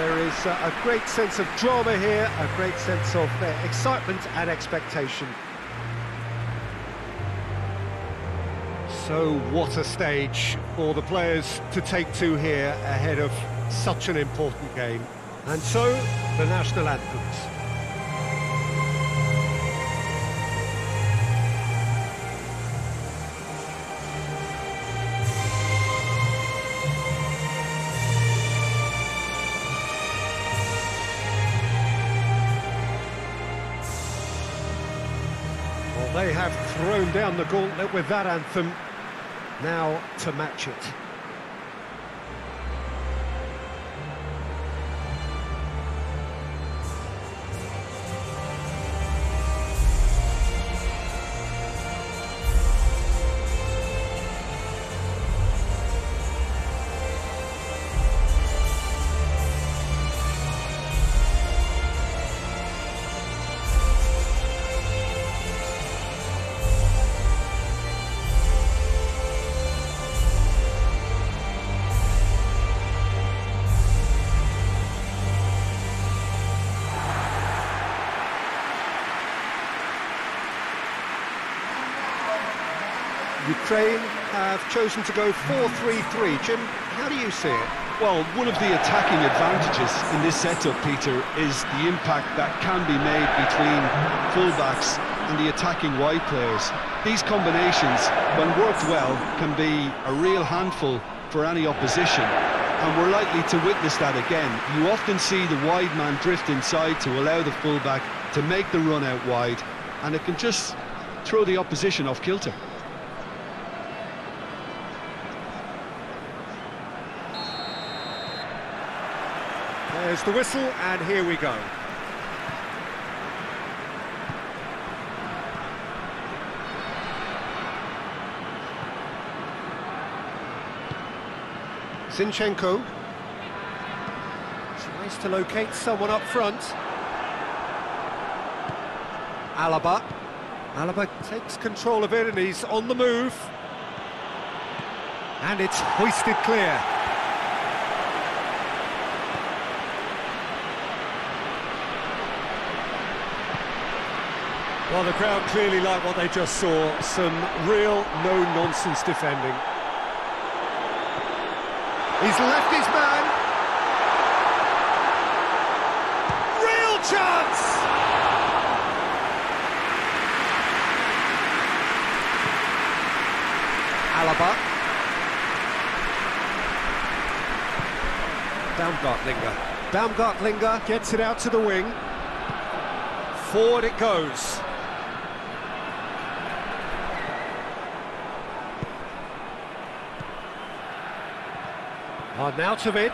There is uh, a great sense of drama here, a great sense of uh, excitement and expectation. So what a stage for the players to take to here ahead of such an important game. And so, the national anthems. Thrown down the gauntlet with that anthem. Now to match it. Ukraine have chosen to go 4-3-3. Jim, how do you see it? Well, one of the attacking advantages in this setup, Peter, is the impact that can be made between fullbacks and the attacking wide players. These combinations, when worked well, can be a real handful for any opposition. And we're likely to witness that again. You often see the wide man drift inside to allow the fullback to make the run out wide, and it can just throw the opposition off kilter. There's the whistle, and here we go. Zinchenko tries to locate someone up front. Alaba. Alaba takes control of it and he's on the move. And it's hoisted clear. Well, the crowd clearly like what they just saw. Some real no-nonsense defending. He's left his man. Real chance! Alaba. Baumgartlinger. Baumgartlinger gets it out to the wing. Forward it goes. Arnautovic.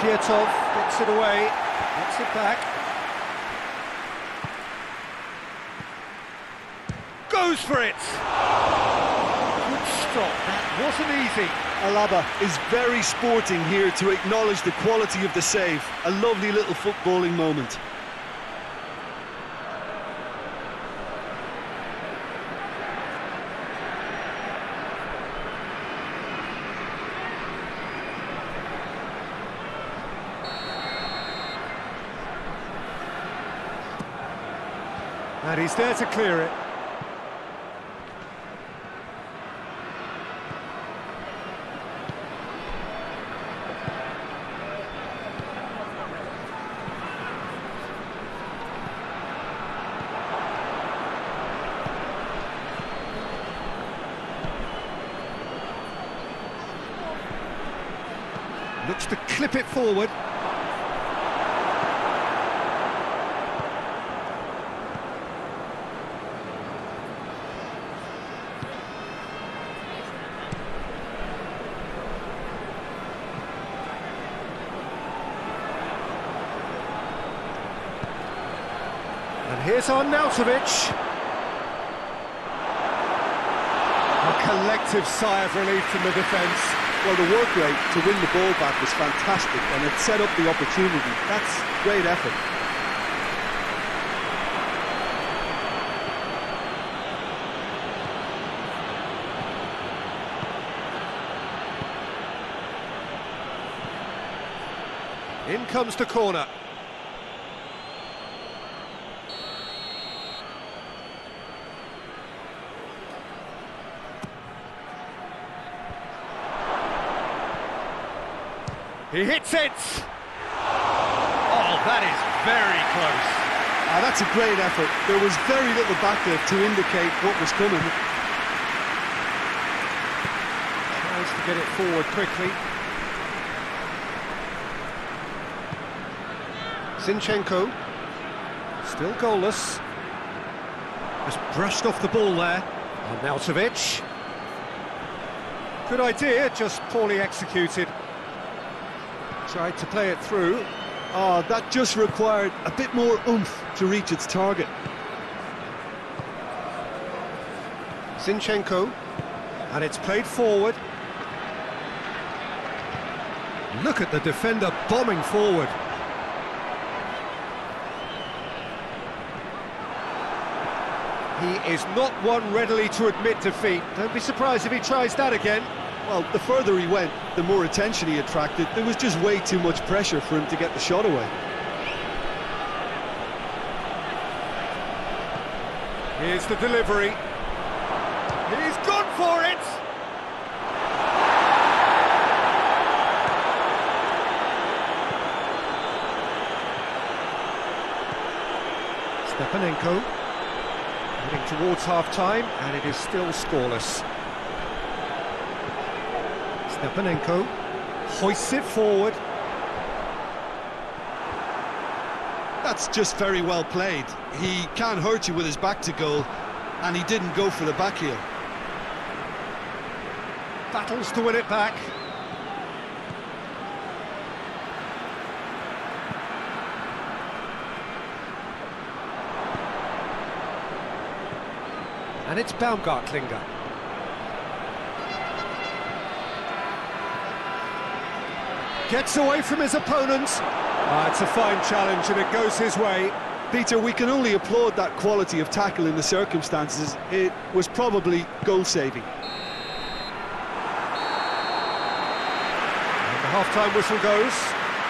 Pyatov gets it away, gets it back. Goes for it! Good stop, that wasn't easy. Alaba is very sporting here to acknowledge the quality of the save. A lovely little footballing moment. And he's there to clear it. Looks to clip it forward. And here's Arnautovic. A collective sigh of relief from the defence. Well, the work rate to win the ball back was fantastic and it set up the opportunity. That's great effort. In comes the corner. He hits it! Oh, that is very close. Ah, that's a great effort. There was very little back there to indicate what was coming. Tries to get it forward quickly. Zinchenko, still goalless. Just brushed off the ball there. Arnautovic. Good idea, just poorly executed. Tried to play it through. Oh, that just required a bit more oomph to reach its target. Zinchenko, and it's played forward. Look at the defender bombing forward. He is not one readily to admit defeat. Don't be surprised if he tries that again. Well, the further he went, the more attention he attracted. There was just way too much pressure for him to get the shot away. Here's the delivery. He's gone for it! Stepanenko heading towards half-time, and it is still scoreless. Stepanenko hoists it forward. That's just very well played. He can't hurt you with his back to goal, and he didn't go for the back heel. Battles to win it back. And it's Baumgartlinger. Gets away from his opponents. Ah, it's a fine challenge and it goes his way. Peter, we can only applaud that quality of tackle in the circumstances. It was probably goal-saving. And the half-time whistle goes.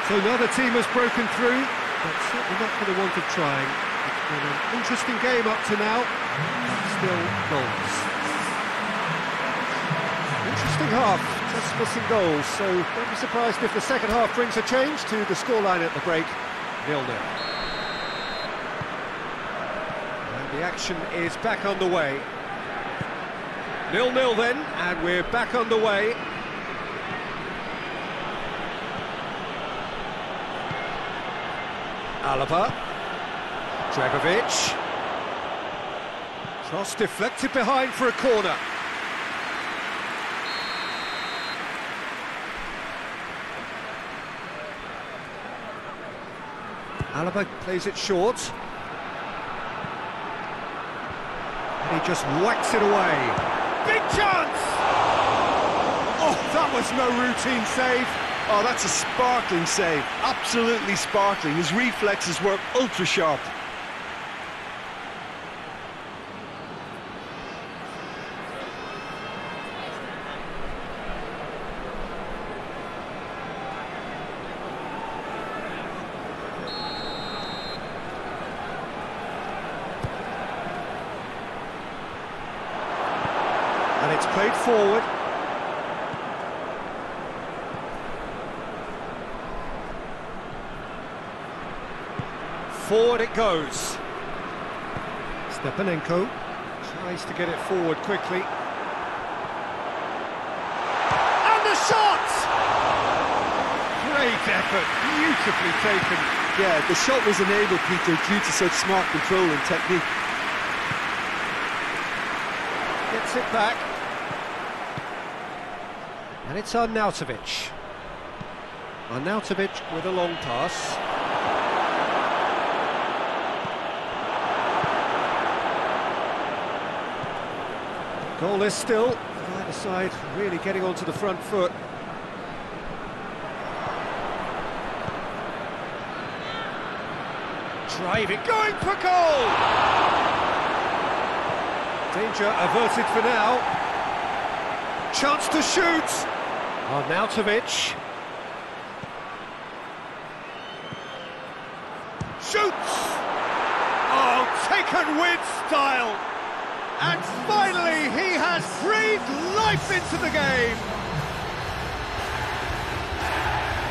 So now the team has broken through, but certainly not for the want of trying. It's been an interesting game up to now, still goals. Interesting half, just some goals, so don't be surprised if the second half brings a change to the scoreline at the break, nil-nil. And the action is back underway. Nil-nil then, and we're back underway. Alaba, Dragovic, cross deflected behind for a corner. Alaba plays it short. And he just whacks it away. Big chance! Oh, that was no routine save. Oh, that's a sparkling save. Absolutely sparkling. His reflexes were ultra sharp. It's played forward. Forward it goes. Stepanenko tries to get it forward quickly. And the shot! Great effort, beautifully taken. Yeah, the shot was enabled, Peter, due to such smart control and technique. Gets it back. And it's Arnautovic. Arnautovic with a long pass. Goal is still. Either side really getting onto the front foot. Driving, going for goal! Danger averted for now. Chance to shoot! Oh, Arnautovic. Shoots! Oh, taken with style! And finally, he has breathed life into the game!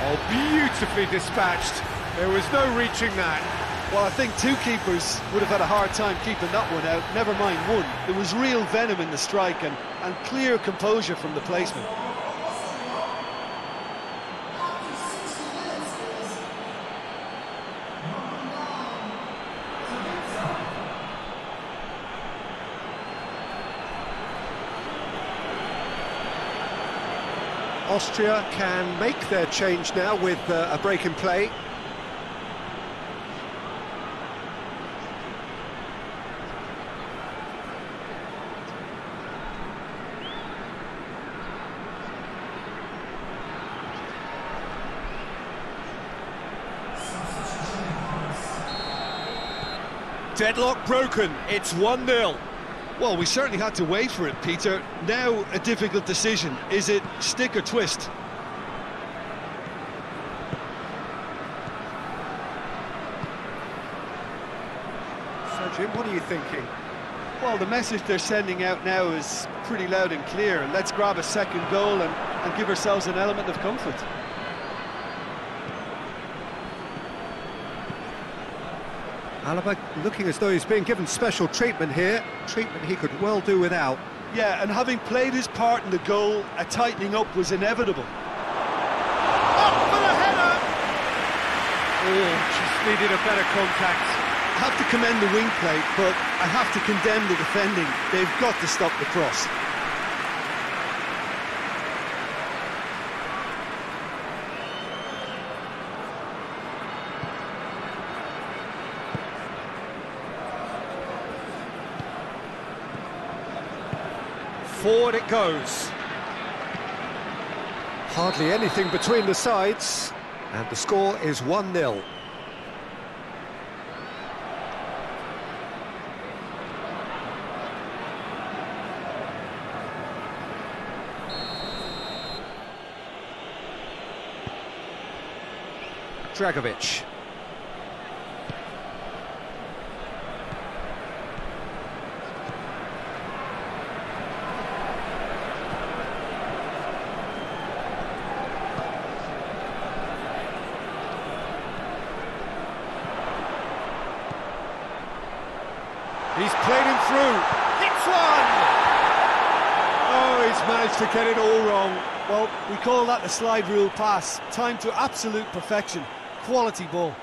Oh, beautifully dispatched. There was no reaching that. Well, I think two keepers would have had a hard time keeping that one out, never mind one. There was real venom in the strike and, and clear composure from the placement. Austria can make their change now with uh, a break in play. Deadlock broken, it's 1-0. Well, we certainly had to wait for it, Peter. Now, a difficult decision. Is it stick or twist? So, Jim, what are you thinking? Well, the message they're sending out now is pretty loud and clear. Let's grab a second goal and, and give ourselves an element of comfort. Alaba looking as though he's being given special treatment here, treatment he could well do without. Yeah, and having played his part in the goal, a tightening up was inevitable. Up for the header! Oh, just needed a better contact. I have to commend the wing play, but I have to condemn the defending. They've got to stop the cross. Forward it goes. Hardly anything between the sides, and the score is 1-0. Dragovic. He's played him through. Hits one! Oh, he's managed to get it all wrong. Well, we call that the slide rule pass. Time to absolute perfection. Quality ball.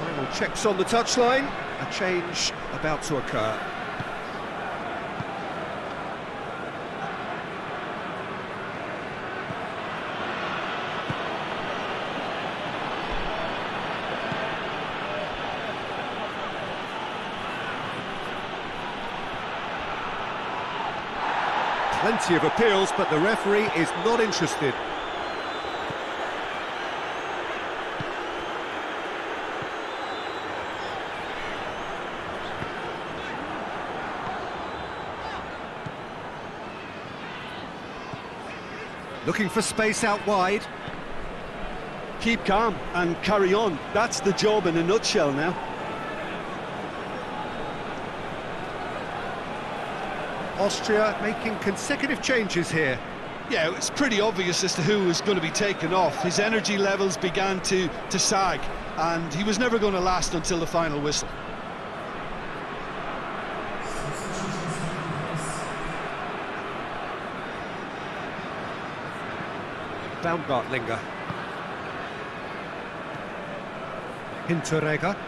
Final checks on the touchline. A change about to occur. Plenty of appeals, but the referee is not interested. Looking for space out wide. Keep calm and carry on. That's the job in a nutshell now. Austria making consecutive changes here. Yeah, it's pretty obvious as to who was going to be taken off. His energy levels began to, to sag, and he was never going to last until the final whistle. Baumgartlinger. Hinteregger.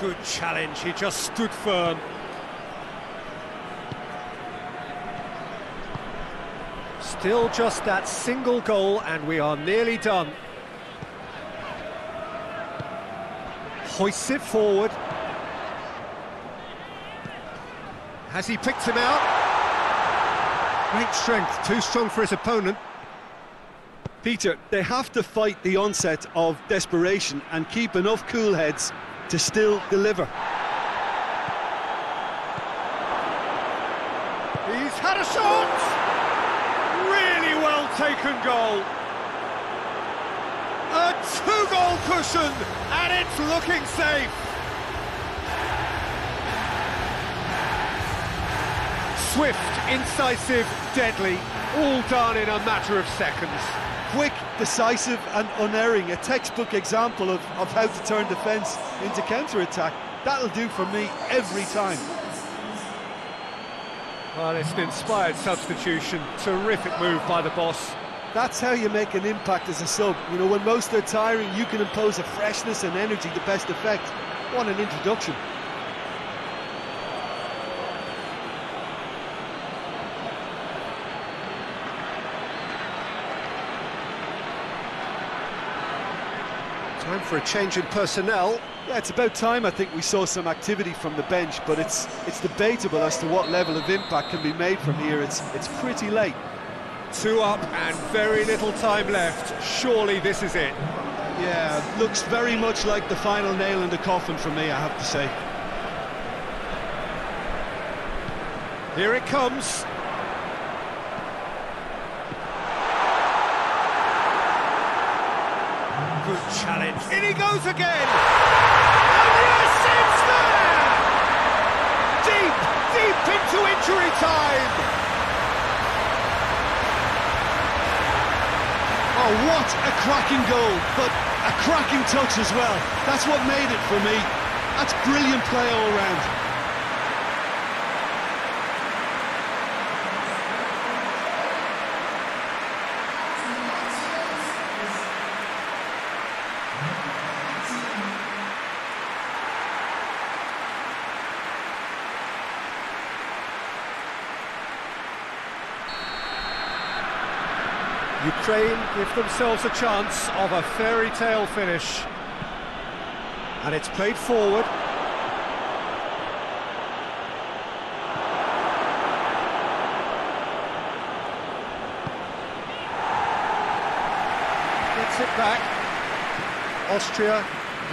Good challenge, he just stood firm. Still just that single goal and we are nearly done. Hoists it forward. Has he picked him out? Great strength, too strong for his opponent. Peter, they have to fight the onset of desperation and keep enough cool heads to still deliver. He's had a shot! Really well taken goal. A two-goal cushion, and it's looking safe. Swift, incisive, deadly, all done in a matter of seconds. Quick, decisive and unerring, a textbook example of, of how to turn defence into counter-attack. That'll do for me every time. Well, it's an inspired substitution. Terrific move by the boss. That's how you make an impact as a sub. You know, when most are tiring, you can impose a freshness and energy to best effect. What an introduction. For a change in personnel. Yeah, it's about time I think we saw some activity from the bench, but it's it's debatable as to what level of impact can be made from here. It's it's pretty late. Two up and very little time left. Surely this is it. Yeah, looks very much like the final nail in the coffin for me, I have to say. Here it comes. Good challenge. In he goes again. And yes, it's there! Deep, deep into injury time. Oh, what a cracking goal, but a cracking touch as well. That's what made it for me. That's brilliant play all round. Ukraine give themselves a chance of a fairy tale finish. And it's played forward. Gets it back. Austria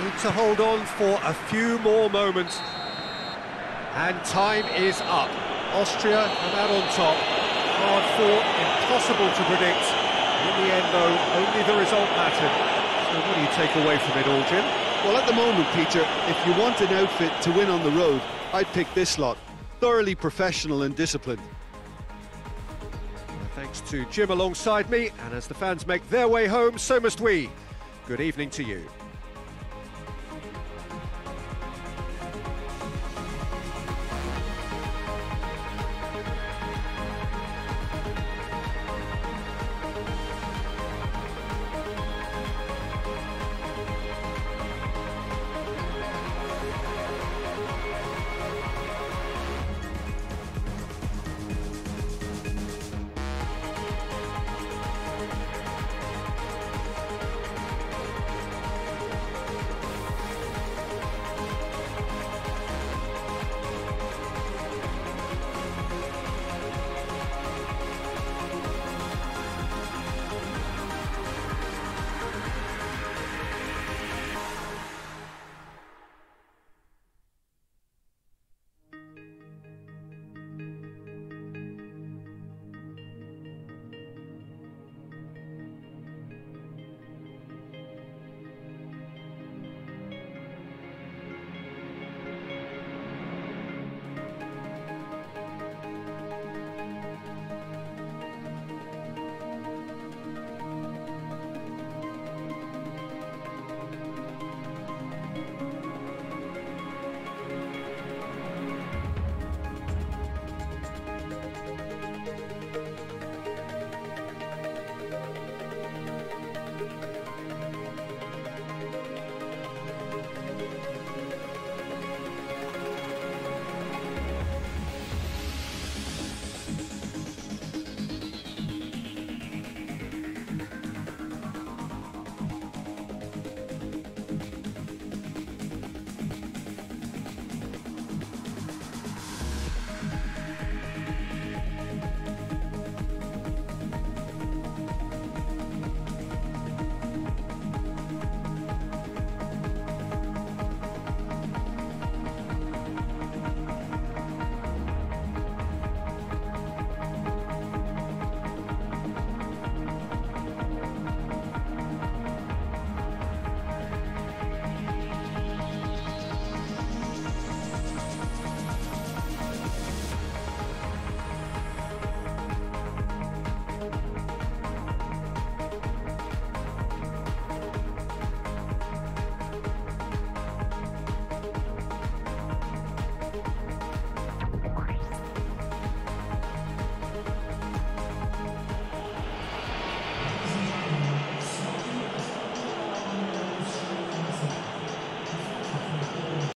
need to hold on for a few more moments. And time is up. Austria come out on top. Hard fought, impossible to predict. In the end, though, only the result mattered. So what do you take away from it all, Jim? Well, at the moment, Peter, if you want an outfit to win on the road, I'd pick this lot. Thoroughly professional and disciplined. Thanks to Jim alongside me, and as the fans make their way home, so must we. Good evening to you.